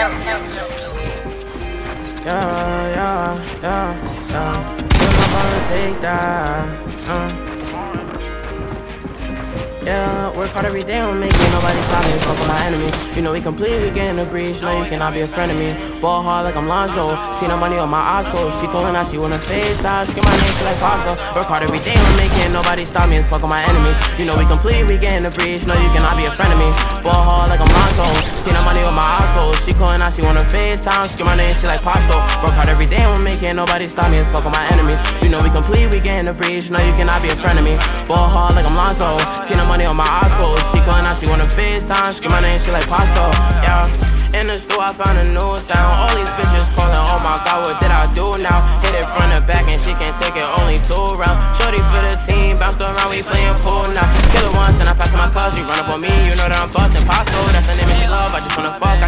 Yeah, yeah, yeah, yeah. Feel my body take that. Uh. Yeah, work hard every day on making nobody stop me. Fuck with my enemies. You know we complete completely getting a breach. No, you cannot be a friend of me. Ball hard like I'm Lonzo. See no money on my eyes closed. She calling out, she wanna FaceTime. Scream my name, like pasta. Work hard every day on making nobody stop me. And fuck with my enemies. You know we complete completely getting a breach. No, you cannot be a friend of me. Ball hard like I'm On my eyes closed. She calling out, she wanna FaceTime. Scream my name, she like pasta. Work hard every day on making nobody stop me. And fuck with my enemies. You know we completely getting the breach. No, you cannot be a friend of me. Ball hard like I'm Lonzo. See no money on my eyes closed. She calling out, she wanna FaceTime. Scream my name, she like pasta. Yeah. In the store, I found a new sound. All these bitches calling, oh my god, what did I do now? Hit it front and back, and she can't take it, only two rounds. Shorty for the team, bounced around, we playing pool now. Kill it once, and I pass my cuz. You run up on me, you know that I'm busting. Paso,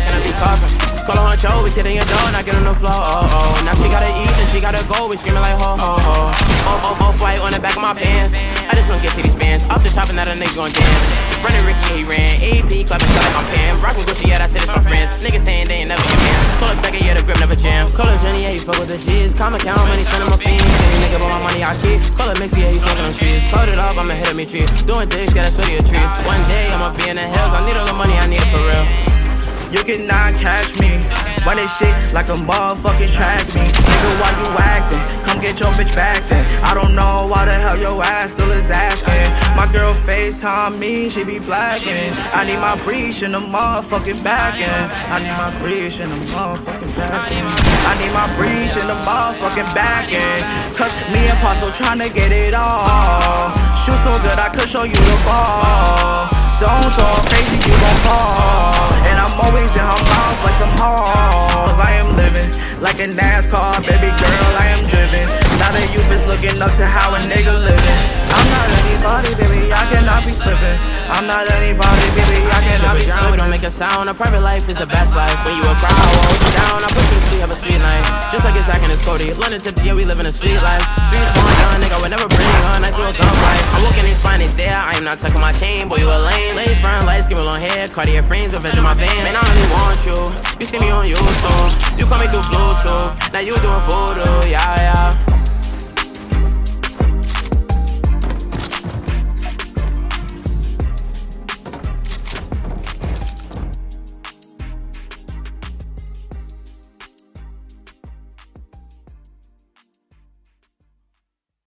wanna I be coughing. Call her on Joe, we kidding your door, not get on the floor. Oh, oh. Now she gotta eat, and she gotta go, we screaming like ho, ho, ho. Off, off, off white on the back of my pants. I just wanna get to these bands. Up the top, and now the nigga gon' dance. Running Ricky, he ran. AP, clapping, like I'm Pam. Rockin' Gucci, yeah, I said it's my friends. Niggas saying they ain't never your man. Call up second, yeah, the grip never jam. Call up Jenny, yeah, he fuck with the G's. Calm account, money, send him a fiend. Any nigga but my money, I keep. Call up Mixie, yeah, he smoking them trees. Load it up, I'ma hit up me trees. Doing dicks, yeah, that's show you a trees. One day, I'ma be in the hills. I need all the money, You cannot catch me. Run this shit like a motherfucking track me. Nigga, why you acting? Come get your bitch back then. I don't know why the hell your ass still is asking. My girl FaceTime me, she be blacking. I need my breach in the motherfucking back end. I need my breach in the motherfucking back end. I need my breach in the motherfucking back end. Cause me and Paso tryna get it all. Shoot so good I could show you the ball. Don't talk crazy, you gon' fall. Halls. I am living like a NASCAR, baby girl, I am driven. Now the youth is looking up to how a nigga living. I'm not anybody, baby, I cannot be slipping. I'm not anybody, baby, I be down, we don't make a sound. A private life is the best life. When you a crowd, I hold you down. I put you to sleep, have a sweet night. Just like it's Zack and it's Cody. London to the we living a sweet life. Streets going down, nigga, would never bring a knife to a gunfight. I'm walking in spine, it's there. I am not tucking my chain, boy, you a lame. Lace front lights, give me long hair. Cartier frames, revenge in my van. Man, I only want you. You see me on YouTube. You call me through Bluetooth. Now you doing voodoo, yeah, yeah.